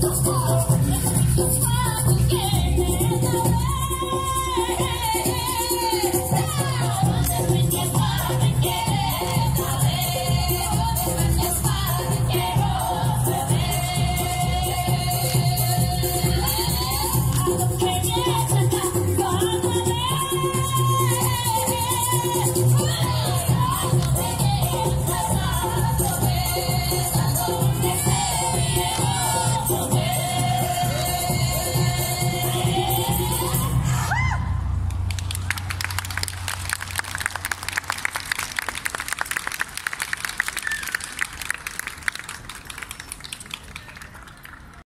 Let's go.